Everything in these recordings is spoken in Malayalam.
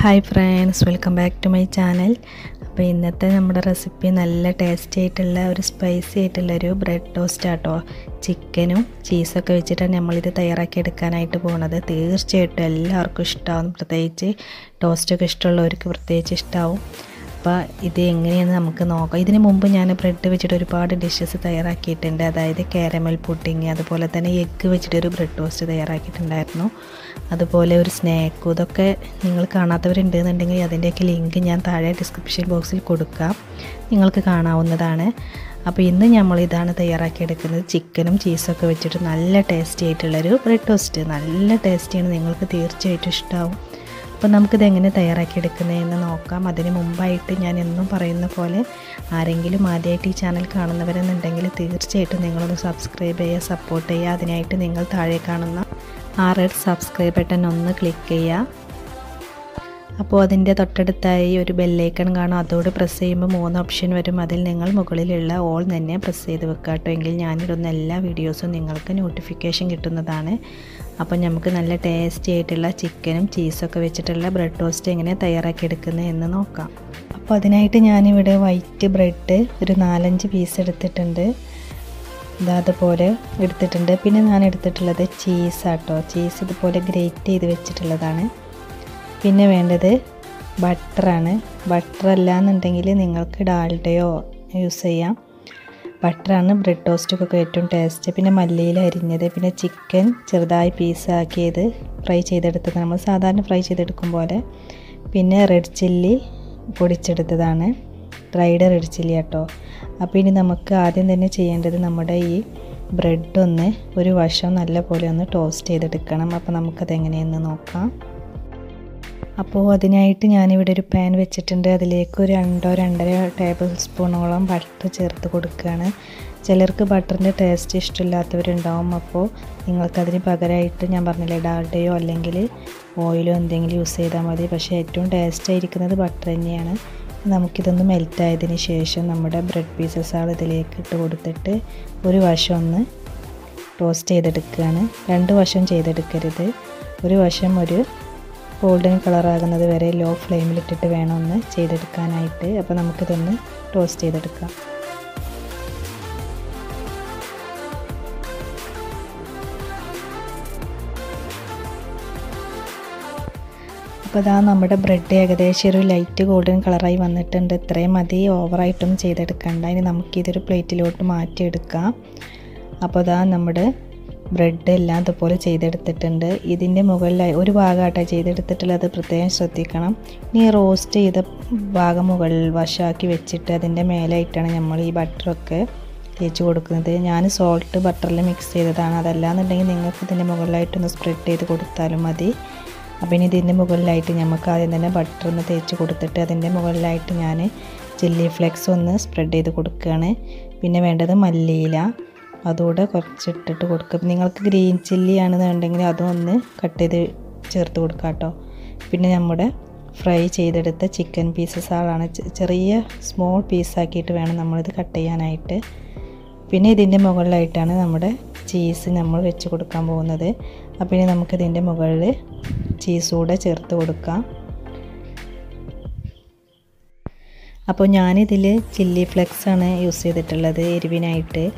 Hi friends welcome back to my channel. അപ്പോൾ ഇന്നത്തെ നമ്മുടെ റെസിപ്പി നല്ല ടേസ്റ്റി ആയിട്ടുള്ള ഒരു സ്പൈസി ആയിട്ടുള്ള ഒരു ബ്രെഡ് ടോസ്റ്റ് ആട്ടോ. ചിക്കനും ചീസൊക്കെ വെച്ചിട്ടാണ് നമ്മളിത് തയ്യാറാക്കി എടുക്കാനായിട്ട് പോകുന്നത് തീർച്ചയായിട്ടും എല്ലാവർക്കും ഇഷ്ടമാവും പ്രത്യേകിച്ച് ടോസ്റ്റൊക്കെ ഇഷ്ടമുള്ളവർക്ക് പ്രത്യേകിച്ച് ഇഷ്ടമാവും അപ്പോൾ ഇത് എങ്ങനെയാണെന്ന് നമുക്ക് നോക്കാം. ഇതിന് മുമ്പ് ഞാൻ ബ്രെഡ് വെച്ചിട്ട് ഒരുപാട് ഡിഷസ് തയ്യാറാക്കിയിട്ടുണ്ട്. അതായത് കാരമൽ പുഡിങ് അതുപോലെ തന്നെ എഗ്ഗ് വെച്ചിട്ട് ഒരു ബ്രെഡ് ടോസ്റ്റ് തയ്യാറാക്കിയിട്ടുണ്ടായിരുന്നു. അതുപോലെ ഒരു സ്നാക്ക് ഇതൊക്കെ നിങ്ങൾ കാണാത്തവരുണ്ടെന്നുണ്ടെങ്കിൽ അതിന്റെയൊക്കെ ലിങ്ക് ഞാൻ താഴെ ഡിസ്ക്രിപ്ഷൻ ബോക്സിൽ കൊടുക്കാം. നിങ്ങൾക്ക് കാണാവുന്നതാണ്. അപ്പോൾ ഇന്ന് നമ്മൾ ഇതാണ് തയ്യാറാക്കിയെടുക്കുന്നത്. ചിക്കനും ചീസൊക്കെ വെച്ചിട്ട് നല്ല ടേസ്റ്റി ആയിട്ടുള്ളൊരു ബ്രെഡ് ടോസ്റ്റ് നല്ല ടേസ്റ്റിയാണ് നിങ്ങൾക്ക് തീർച്ചയായിട്ടും ഇഷ്ടമാവും അപ്പോൾ നമുക്കിത് എങ്ങനെ തയ്യാറാക്കിയെടുക്കുന്നതെന്ന് നോക്കാം. അതിന് മുമ്പായിട്ട് ഞാൻ എന്നും പറയുന്ന പോലെ ആരെങ്കിലും ആദ്യമായിട്ട് ഈ ചാനൽ കാണുന്നവരെന്നുണ്ടെങ്കിൽ തീർച്ചയായിട്ടും നിങ്ങളൊന്ന് സബ്സ്ക്രൈബ് ചെയ്യുക സപ്പോർട്ട് ചെയ്യുക. അതിനായിട്ട് നിങ്ങൾ താഴെ കാണുന്ന ആ റെഡ് സബ്സ്ക്രൈബ് ബട്ടൺ ഒന്ന് ക്ലിക്ക് ചെയ്യുക. അപ്പോൾ അതിന്റെ തൊട്ടടുത്തായി ഒരു ബെല്ലൈക്കൺ കാണും. അതോട് പ്രസ് ചെയ്യുമ്പോൾ മൂന്ന് ഓപ്ഷൻ വരും. അതിൽ നിങ്ങൾ മുകളിലുള്ള ഓൾ തന്നെ പ്രസ് ചെയ്ത് വെക്കാട്ടോ കേട്ടോ. എങ്കിൽ ഞാനിടുന്ന എല്ലാ വീഡിയോസും നിങ്ങൾക്ക് നോട്ടിഫിക്കേഷൻ കിട്ടുന്നതാണ്. അപ്പോൾ നമുക്ക് നല്ല ടേസ്റ്റി ആയിട്ടുള്ള ചിക്കനും ചീസൊക്കെ വെച്ചിട്ടുള്ള ബ്രെഡ് ടോസ്റ്റ് എങ്ങനെ തയ്യാറാക്കിയെടുക്കുന്നത് എന്ന് നോക്കാം. അപ്പോൾ അതിനായിട്ട് ഞാനിവിടെ വൈറ്റ് ബ്രെഡ് ഒരു നാലഞ്ച് പീസ് എടുത്തിട്ടുണ്ട്. ഇതാ എടുത്തിട്ടുണ്ട്. പിന്നെ ഞാൻ എടുത്തിട്ടുള്ളത് ചീസാട്ടോ ചീസ് ഇതുപോലെ ഗ്രേറ്റ് ചെയ്ത് വെച്ചിട്ടുള്ളതാണ്. പിന്നെ വേണ്ടത് ബട്ടറാണ് ബട്ടർ അല്ല എന്നുണ്ടെങ്കിൽ നിങ്ങൾക്ക് ഡാൽഡയോ യൂസ് ചെയ്യാം. ബട്ടറാണ് ബ്രെഡ് ടോസ്റ്റൊക്കെ ഏറ്റവും ടേസ്റ്റ്. പിന്നെ മല്ലിയിൽ അരിഞ്ഞത് പിന്നെ ചിക്കൻ ചെറുതായി പീസാക്കിയത് ഫ്രൈ ചെയ്തെടുത്തത് നമ്മൾ സാധാരണ ഫ്രൈ ചെയ്തെടുക്കും പോലെ. പിന്നെ റെഡ് ചില്ലി പൊടിച്ചെടുത്തതാണ്. ഡ്രൈഡ് റെഡ് ചില്ലി കേട്ടോ അപ്പോൾ ഇനി നമുക്ക് ആദ്യം തന്നെ ചെയ്യേണ്ടത് നമ്മുടെ ഈ ബ്രെഡ് ഒന്ന് ഒരു വശം നല്ല പോലെ ഒന്ന് ടോസ്റ്റ് ചെയ്തെടുക്കണം. അപ്പോൾ നമുക്കത് എങ്ങനെയെന്ന് നോക്കാം. അപ്പോൾ അതിനായിട്ട് ഞാനിവിടെ ഒരു പാൻ വെച്ചിട്ടുണ്ട്. അതിലേക്ക് ഒരു രണ്ടോ രണ്ടര ടേബിൾ സ്പൂണോളം ബട്ടർ ചേർത്ത് കൊടുക്കുകയാണ്. ചിലർക്ക് ബട്ടറിന്റെ ടേസ്റ്റ് ഇഷ്ടമില്ലാത്തവരുണ്ടാവും. അപ്പോൾ നിങ്ങൾക്കതിന് പകരമായിട്ട് ഞാൻ പറഞ്ഞില്ലേ ഡാൽഡയോ അല്ലെങ്കിൽ ഓയിലോ എന്തെങ്കിലും യൂസ് ചെയ്താൽ മതി. പക്ഷേ ഏറ്റവും ടേസ്റ്റ് ആയിരിക്കുന്നത് ബട്ടർ തന്നെയാണ്. നമുക്കിതൊന്ന് മെൽറ്റായതിന് ശേഷം നമ്മുടെ ബ്രെഡ് പീസസ് ആണ് ഇതിലേക്ക് ഇട്ട് കൊടുത്തിട്ട് ഒരു വശം ഒന്ന് ടോസ്റ്റ് ചെയ്തെടുക്കുകയാണ്. രണ്ട് വശം ചെയ്തെടുക്കരുത്. ഒരു വശം ഒരു ഗോൾഡൻ കളറാകുന്നത് വരെ ലോ ഫ്ലെയിമിലിട്ടിട്ട് വേണം ഒന്ന് ചെയ്തെടുക്കാനായിട്ട്. അപ്പോൾ നമുക്കിതൊന്ന് ടോസ്റ്റ് ചെയ്തെടുക്കാം. അപ്പോൾ ഇതാ നമ്മുടെ ബ്രെഡ് ഏകദേശം ഒരു ലൈറ്റ് ഗോൾഡൻ കളറായി വന്നിട്ടുണ്ട്. ഇത്രയും മതി ഓവറായിട്ടൊന്നും ചെയ്തെടുക്കണ്ട. ഇനി നമുക്കിതൊരു പ്ലേറ്റിലോട്ട് മാറ്റിയെടുക്കാം. അപ്പോൾ ഇതാ നമ്മുടെ ബ്രെഡ് എല്ലാം അതുപോലെ ചെയ്തെടുത്തിട്ടുണ്ട്. ഇതിന്റെ മുകളിലായി ഒരു ഭാഗമായിട്ടാണ് ചെയ്തെടുത്തിട്ടുള്ളത്. പ്രത്യേകം ശ്രദ്ധിക്കണം. ഇനി റോസ്റ്റ് ചെയ്ത ഭാഗം മുകളിൽ വശമാക്കി വെച്ചിട്ട് അതിന്റെ മേലായിട്ടാണ് നമ്മൾ ഈ ബട്ടറൊക്കെ തേച്ച് കൊടുക്കുന്നത്. ഞാൻ സോൾട്ട് ബട്ടറിൽ മിക്സ് ചെയ്തതാണ്. അതല്ലാന്നുണ്ടെങ്കിൽ നിങ്ങൾക്ക് ഇതിന്റെ മുകളിലായിട്ടൊന്ന് സ്പ്രെഡ് ചെയ്ത് കൊടുത്താലും മതി. അപ്പം ഇനി ഇതിന്റെ മുകളിലായിട്ട് നമുക്ക് ആദ്യം തന്നെ ബട്ടർ ഒന്ന് തേച്ച് കൊടുത്തിട്ട് അതിന്റെ മുകളിലായിട്ട് ഞാൻ ചില്ലി ഫ്ലെക്സ് ഒന്ന് സ്പ്രെഡ് ചെയ്ത് കൊടുക്കുകയാണ്. പിന്നെ വേണ്ടത് മല്ലിയില. അതുകൂടെ കുറച്ചിട്ടിട്ട് കൊടുക്കുക നിങ്ങൾക്ക് ഗ്രീൻ ചില്ലി ആണെന്നുണ്ടെങ്കിൽ അതും ഒന്ന് കട്ട് ചെയ്ത് ചേർത്ത് കൊടുക്കുക കേട്ടോ. പിന്നെ നമ്മുടെ ഫ്രൈ ചെയ്തെടുത്ത ചിക്കൻ പീസസ് ആളാണ്. ചെറിയ സ്മോൾ പീസാക്കിയിട്ട് വേണം നമ്മളിത് കട്ട് ചെയ്യാനായിട്ട്. പിന്നെ ഇതിന്റെ മുകളിലായിട്ടാണ് നമ്മുടെ ചീസ് നമ്മൾ വെച്ച് കൊടുക്കാൻ പോകുന്നത്. അപ്പോൾ ഇനി നമുക്കിതിന്റെ മുകളിൽ ചീസ് കൂടെ ചേർത്ത് കൊടുക്കാം. അപ്പോൾ ഞാനിതിൽ ചില്ലി ഫ്ലെക്സ് ആണ് യൂസ് ചെയ്തിട്ടുള്ളത് എരിവിനായിട്ട്.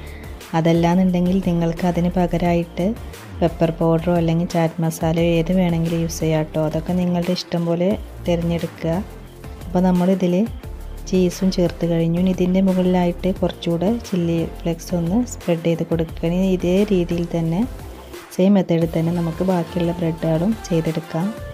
അതല്ലാന്നുണ്ടെങ്കിൽ നിങ്ങൾക്ക് അതിന് പകരമായിട്ട് പെപ്പർ പൗഡറോ അല്ലെങ്കിൽ ചാറ്റ് മസാലയോ ഏത് വേണമെങ്കിലും യൂസ് ചെയ്യാം കേട്ടോ. അതൊക്കെ നിങ്ങളുടെ ഇഷ്ടം പോലെ തിരഞ്ഞെടുക്കുക. അപ്പോൾ നമ്മളിതിൽ ചീസും ചേർത്ത് കഴിഞ്ഞു. ഇനി ഇതിന്റെ മുകളിലായിട്ട് കുറച്ചുകൂടെ ചില്ലി ഫ്ലെക്സ് ഒന്ന് സ്പ്രെഡ് ചെയ്ത് കൊടുക്കുക. ഇതേ രീതിയിൽ തന്നെ സെയിം മെത്തേഡിൽ തന്നെ നമുക്ക് ബാക്കിയുള്ള ബ്രെഡുകളും ചെയ്തെടുക്കാം.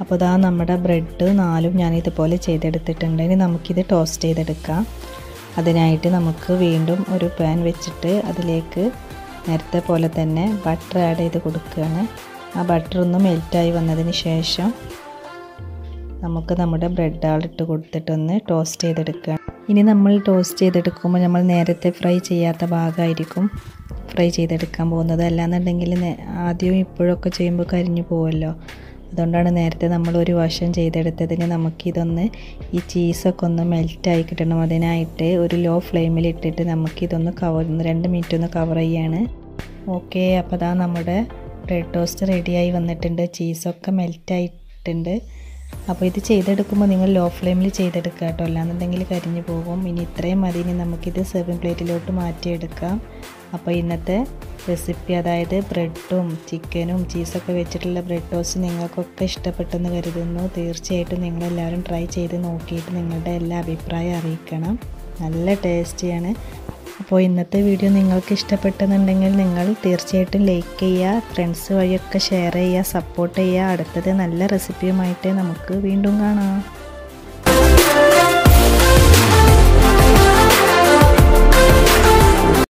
അപ്പോൾ ഇതാ നമ്മുടെ ബ്രെഡ് നാലും ഞാൻ ഇതുപോലെ ചെയ്തെടുത്തിട്ടുണ്ട്. ഇനി നമുക്കിത് ടോസ്റ്റ് ചെയ്തെടുക്കാം. അതിനായിട്ട് നമുക്ക് വീണ്ടും ഒരു പാൻ വെച്ചിട്ട് അതിലേക്ക് നേരത്തെ പോലെ തന്നെ ബട്ടർ ആഡ് ചെയ്ത് കൊടുക്കുകയാണ്. ആ ബട്ടർ ഒന്ന് മെൽറ്റായി വന്നതിന് ശേഷം നമുക്ക് നമ്മുടെ ബ്രെഡ് ആളിട്ട് കൊടുത്തിട്ടൊന്ന് ടോസ്റ്റ് ചെയ്തെടുക്കുക ഇനി നമ്മൾ ടോസ്റ്റ് ചെയ്തെടുക്കുമ്പോൾ നമ്മൾ നേരത്തെ ഫ്രൈ ചെയ്യാത്ത ഭാഗമായിരിക്കും ഫ്രൈ ചെയ്തെടുക്കാൻ പോകുന്നത്. അല്ലാന്നുണ്ടെങ്കിൽ ആദ്യം ഇപ്പോഴൊക്കെ ചെയ്യുമ്പോൾ കരിഞ്ഞു പോകുമല്ലോ അതുകൊണ്ടാണ് നേരത്തെ നമ്മൾ ഒരു വശം ചെയ്തെടുത്തതിന് നമുക്കിതൊന്ന് ഈ ചീസൊക്കെ ഒന്ന് മെൽറ്റായി കിട്ടണം. അതിനായിട്ട് ഒരു ലോ ഫ്ലെയിമിൽ ഇട്ടിട്ട് നമുക്കിതൊന്ന് കവർ രണ്ട് മിനിറ്റ് ഒന്ന് കവർ ചെയ്യാണ്. ഓക്കെ അപ്പോൾ അതാ നമ്മുടെ ബ്രെഡ് ടോസ്റ്റ് റെഡിയായി വന്നിട്ടുണ്ട്. ചീസൊക്കെ മെൽറ്റായിട്ടുണ്ട് അപ്പോൾ ഇത് ചെയ്തെടുക്കുമ്പോൾ നിങ്ങൾ ലോ ഫ്ലെയിമിൽ ചെയ്തെടുക്കുക കേട്ടോ. അല്ലാന്നുണ്ടെങ്കിൽ കരിഞ്ഞു പോകും. ഇനി ഇത്രയും മതി. ഇനി നമുക്കിത് സെർവിങ് പ്ലേറ്റിലോട്ട് മാറ്റിയെടുക്കാം. അപ്പോൾ ഇന്നത്തെ റെസിപ്പി അതായത് ബ്രെഡും ചിക്കനും ചീസൊക്കെ വെച്ചിട്ടുള്ള ബ്രെഡ് ടോസ്റ്റ് നിങ്ങൾക്കൊക്കെ ഇഷ്ടപ്പെട്ടെന്ന് കരുതുന്നു. തീർച്ചയായിട്ടും നിങ്ങളെല്ലാവരും ട്രൈ ചെയ്ത് നോക്കിയിട്ട് നിങ്ങളുടെ എല്ലാ അഭിപ്രായം അറിയിക്കണം. നല്ല ടേസ്റ്റിയാണ് അപ്പോൾ ഇന്നത്തെ വീഡിയോ നിങ്ങൾക്ക് ഇഷ്ടപ്പെട്ടെന്നുണ്ടെങ്കിൽ നിങ്ങൾ തീർച്ചയായിട്ടും ലൈക്ക് ചെയ്യുക ഫ്രണ്ട്സ് വഴിയൊക്കെ ഷെയർ ചെയ്യുക സപ്പോർട്ട് ചെയ്യുക. അടുത്തത് നല്ല റെസിപ്പിയുമായിട്ട് നമുക്ക് വീണ്ടും കാണാം.